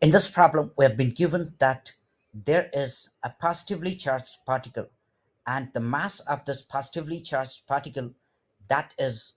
In this problem, we have been given that there is a positively charged particle and the mass of this positively charged particle that is